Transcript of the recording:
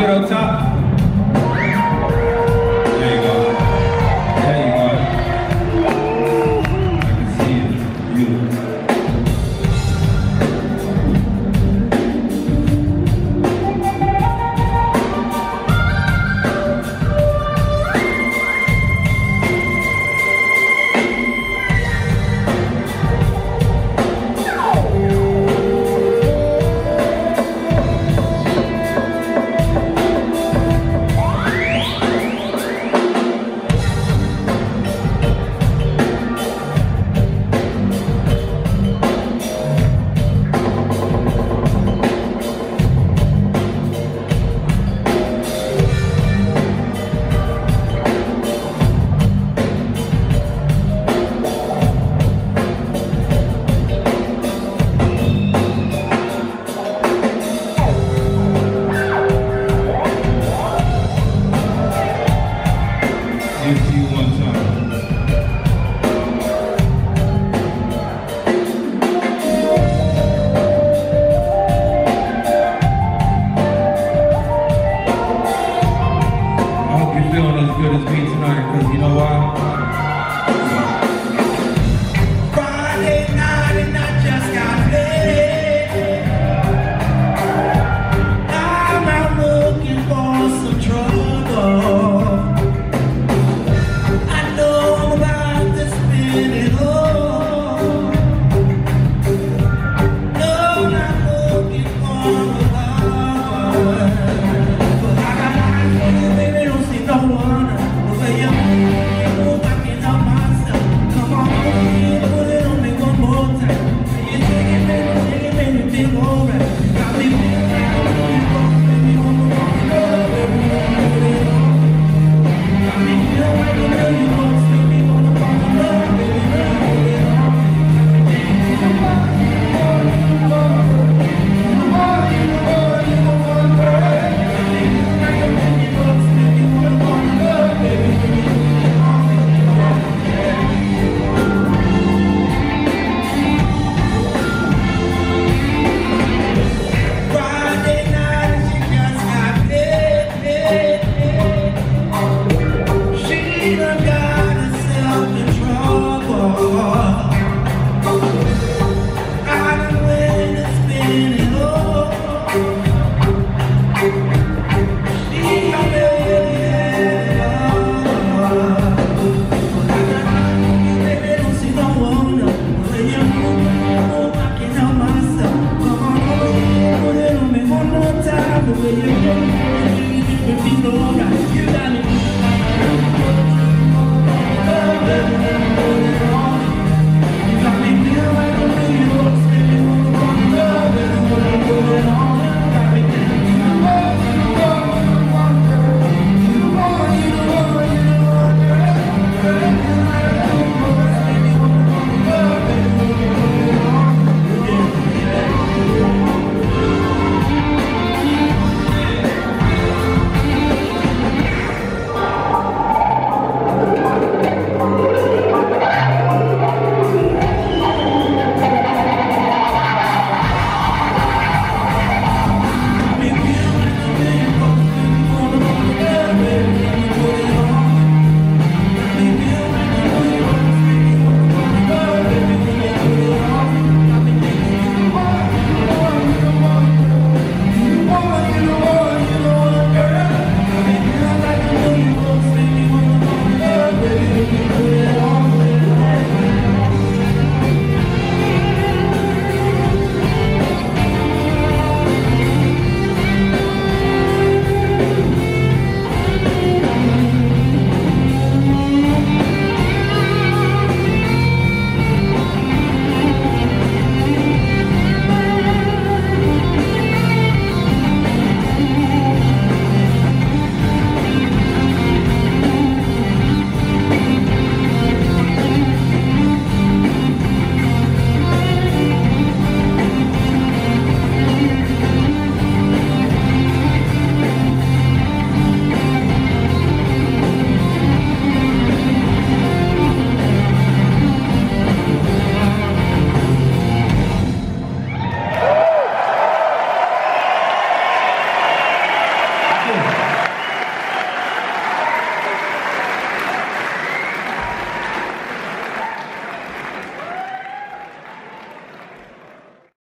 get on top.